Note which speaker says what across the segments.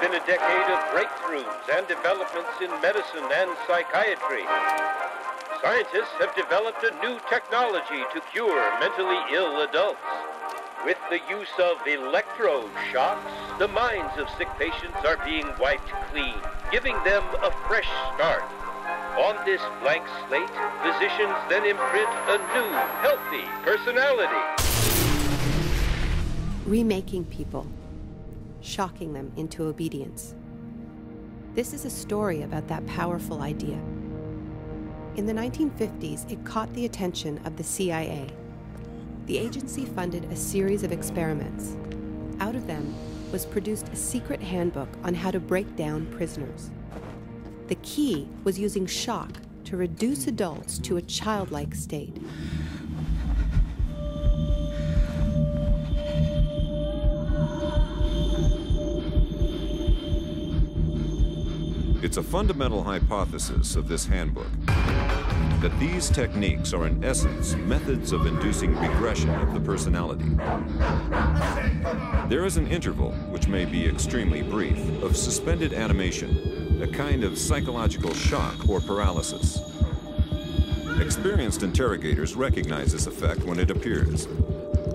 Speaker 1: been a decade of breakthroughs and developments in medicine and psychiatry. Scientists have developed a new technology to cure mentally ill adults. With the use of electroshocks, the minds of sick patients are being wiped clean, giving them a fresh start. On this blank slate, physicians then imprint a new, healthy personality.
Speaker 2: Remaking people, shocking them into obedience. This is a story about that powerful idea. In the 1950s, it caught the attention of the CIA. The agency funded a series of experiments. Out of them was produced a secret handbook on how to break down prisoners. The key was using shock to reduce adults to a childlike state.
Speaker 3: It's a fundamental hypothesis of this handbook that these techniques are in essence methods of inducing regression of the personality. There is an interval, which may be extremely brief, of suspended animation a kind of psychological shock or paralysis. Experienced interrogators recognize this effect when it appears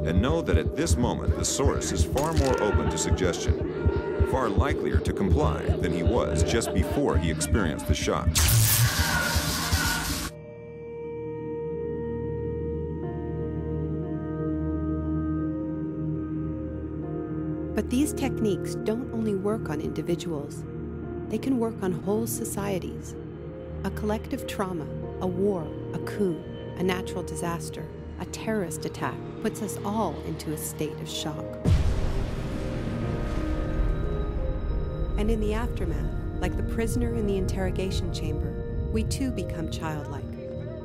Speaker 3: and know that at this moment the source is far more open to suggestion, far likelier to comply than he was just before he experienced the shock.
Speaker 2: But these techniques don't only work on individuals. They can work on whole societies. A collective trauma, a war, a coup, a natural disaster, a terrorist attack puts us all into a state of shock. And in the aftermath, like the prisoner in the interrogation chamber, we too become childlike,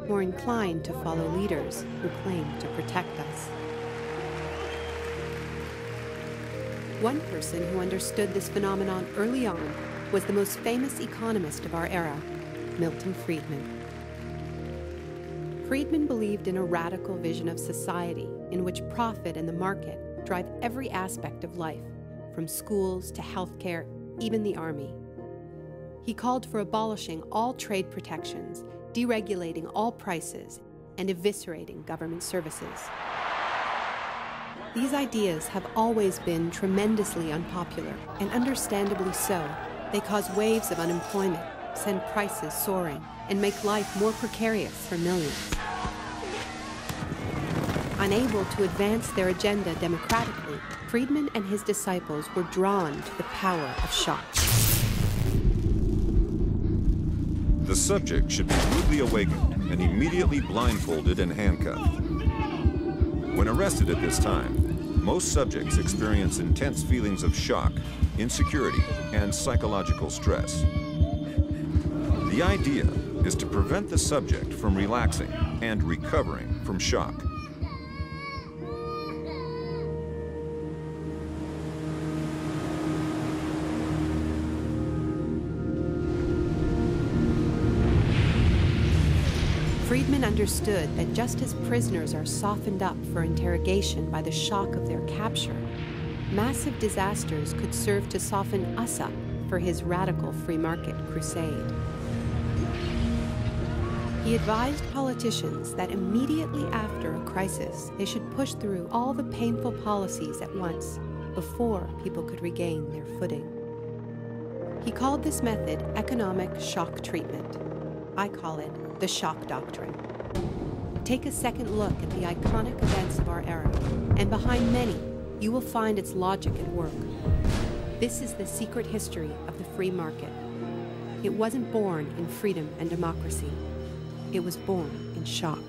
Speaker 2: more inclined to follow leaders who claim to protect us. One person who understood this phenomenon early on was the most famous economist of our era, Milton Friedman. Friedman believed in a radical vision of society in which profit and the market drive every aspect of life, from schools to healthcare, even the army. He called for abolishing all trade protections, deregulating all prices, and eviscerating government services. These ideas have always been tremendously unpopular, and understandably so, they cause waves of unemployment, send prices soaring, and make life more precarious for millions. Unable to advance their agenda democratically, Friedman and his disciples were drawn to the power of shock.
Speaker 3: The subject should be rudely awakened and immediately blindfolded and handcuffed. When arrested at this time, most subjects experience intense feelings of shock, insecurity, and psychological stress. The idea is to prevent the subject from relaxing and recovering from shock.
Speaker 2: Friedman understood that just as prisoners are softened up for interrogation by the shock of their capture, massive disasters could serve to soften us up for his radical free market crusade. He advised politicians that immediately after a crisis, they should push through all the painful policies at once before people could regain their footing. He called this method economic shock treatment. I call it the shock doctrine. Take a second look at the iconic events of our era, and behind many, you will find its logic at work. This is the secret history of the free market. It wasn't born in freedom and democracy. It was born in shock.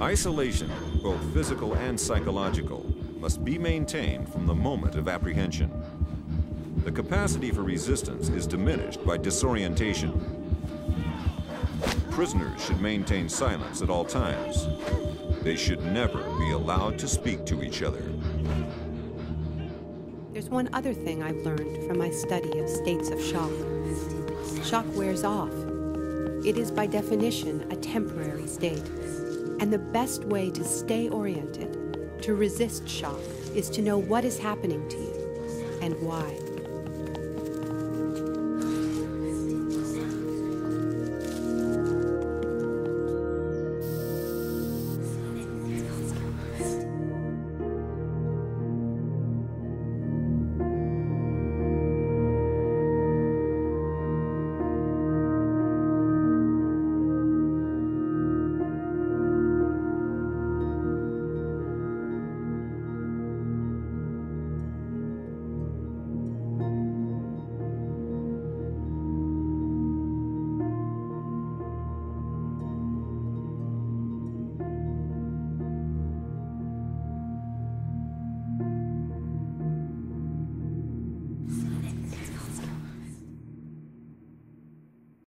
Speaker 3: Isolation, both physical and psychological, must be maintained from the moment of apprehension. The capacity for resistance is diminished by disorientation, Prisoners should maintain silence at all times. They should never be allowed to speak to each other.
Speaker 2: There's one other thing I've learned from my study of states of shock. Shock wears off. It is by definition a temporary state. And the best way to stay oriented, to resist shock, is to know what is happening to you and why.